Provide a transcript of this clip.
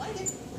like it.